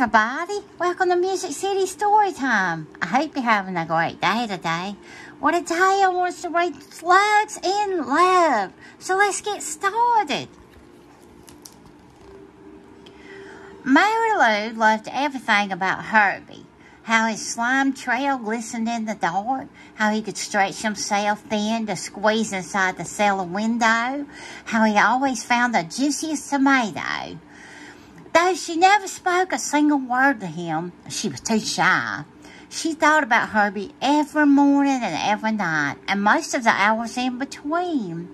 everybody. Welcome to Music City Storytime. I hope you're having a great day today. Well, today I want to read Slugs in Love. So let's get started. Mary Lou loved everything about Herbie. How his slime trail glistened in the dark. How he could stretch himself thin to squeeze inside the cellar window. How he always found the juiciest tomato. Though she never spoke a single word to him, she was too shy. She thought about Herbie every morning and every night, and most of the hours in between.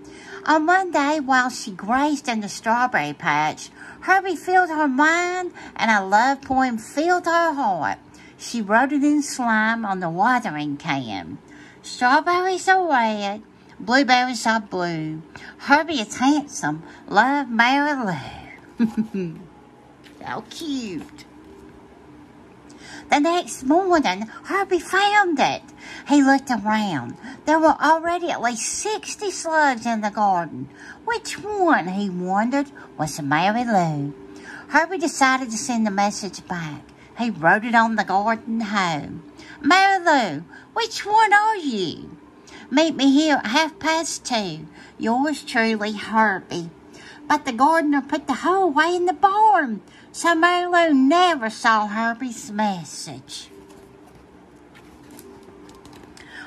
On one day, while she grazed in the strawberry patch, Herbie filled her mind, and a love poem filled her heart. She wrote it in slime on the watering can. Strawberries are red, blueberries are blue. Herbie is handsome. Love Mary Lou. How cute. The next morning, Herbie found it. He looked around. There were already at least 60 slugs in the garden. Which one, he wondered, was Mary Lou? Herbie decided to send the message back. He wrote it on the garden home. Mary Lou, which one are you? Meet me here at half past two. Yours truly, Herbie. But the gardener put the hoe away in the barn. So Lou never saw Herbie's message.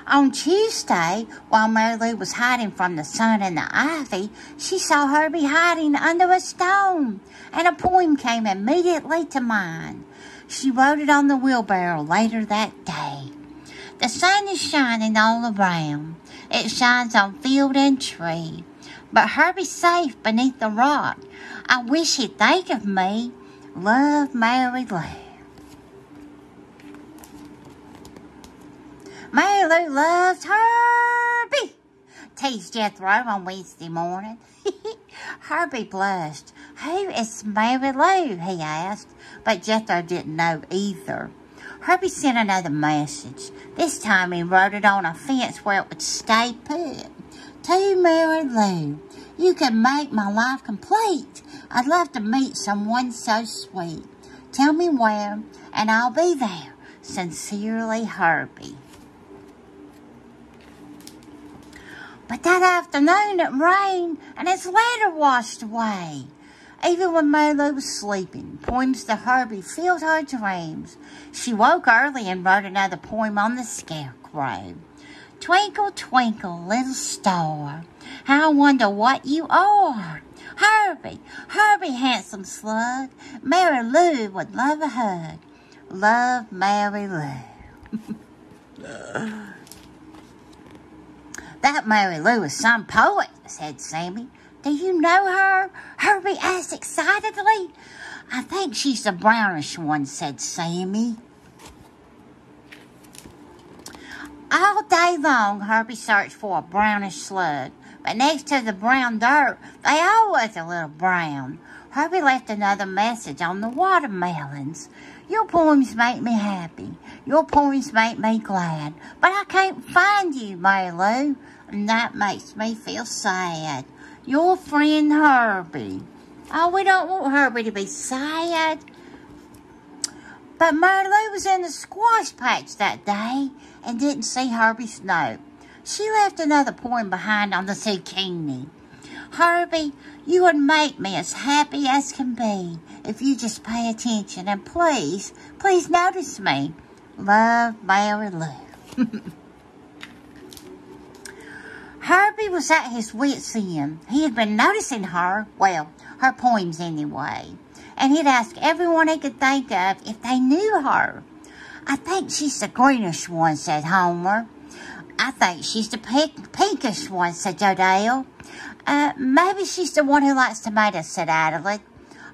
On Tuesday, while Mary was hiding from the sun and the ivy, she saw Herbie hiding under a stone, and a poem came immediately to mind. She wrote it on the wheelbarrow later that day. The sun is shining all around. It shines on field and tree. But Herbie's safe beneath the rock. I wish he'd think of me Love Mary Lou. Mary Lou loves Herbie, teased Jethro on Wednesday morning. Herbie blushed. Who is Mary Lou, he asked, but Jethro didn't know either. Herbie sent another message. This time he wrote it on a fence where it would stay put. To Mary Lou, you can make my life complete. I'd love to meet someone so sweet. Tell me where, and I'll be there. Sincerely, Herbie. But that afternoon it rained, and his letter washed away. Even when Milo was sleeping, poems to Herbie filled her dreams. She woke early and wrote another poem on the scarecrow. Twinkle, twinkle, little star, I wonder what you are. Herbie, Herbie, handsome slug, Mary Lou would love a hug. Love Mary Lou. that Mary Lou is some poet, said Sammy. Do you know her? Herbie asked excitedly. I think she's the brownish one, said Sammy. All day long, Herbie searched for a brownish slug, but next to the brown dirt, they all was a little brown. Herbie left another message on the watermelons. Your poems make me happy. Your poems make me glad. But I can't find you, Mary and that makes me feel sad. Your friend Herbie. Oh, we don't want Herbie to be sad. But Mary was in the squash patch that day and didn't see Herbie's note. She left another poem behind on the zucchini. Herbie, you would make me as happy as can be if you just pay attention and please, please notice me. Love, Mary Lou. Herbie was at his wit's end. He had been noticing her, well, her poems anyway and he'd ask everyone he could think of if they knew her. I think she's the greenish one, said Homer. I think she's the pink, pinkish one, said Joe Dale. Uh, maybe she's the one who likes tomatoes, said Adelaide.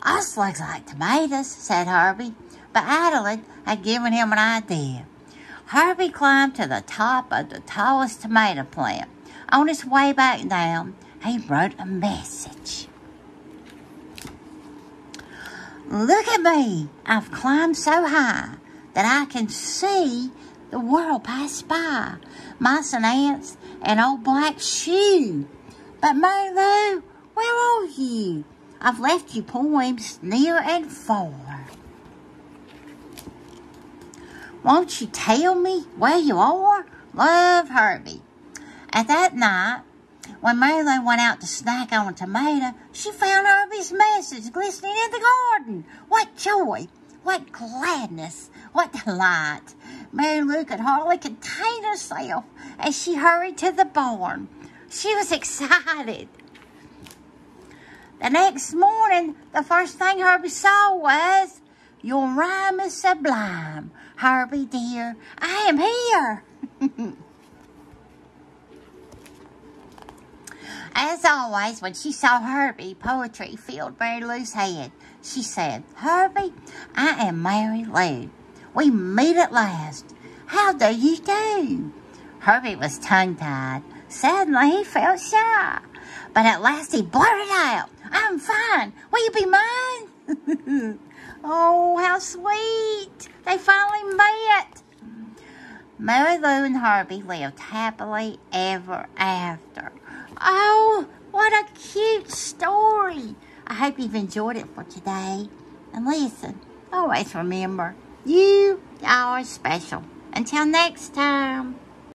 Us slugs like tomatoes, said Harvey, But Adelaide had given him an idea. Harvey climbed to the top of the tallest tomato plant. On his way back down, he wrote a message. Look at me. I've climbed so high that I can see the world passed by. Mice and ants and old black shoe. But Lou, where are you? I've left you poems near and far. Won't you tell me where you are? Love, Herbie. At that night, when Lou went out to snack on a tomato, she found Herbie's message glistening in the garden. What joy! What gladness! What delight! Mary Lou could hardly contain herself as she hurried to the barn. She was excited. The next morning, the first thing Herbie saw was, Your rhyme is sublime. Herbie dear, I am here. As always, when she saw Herbie, poetry filled Mary Lou's head. She said, Herbie, I am Mary Lou. We meet at last. How do you do? Herbie was tongue-tied. Suddenly, he felt shy. But at last he blurted out, I'm fine. Will you be mine? oh, how sweet. They finally met. Mary Lou and Herbie lived happily ever after. Oh, what a cute story. I hope you've enjoyed it for today. And listen, always remember, you are special. Until next time.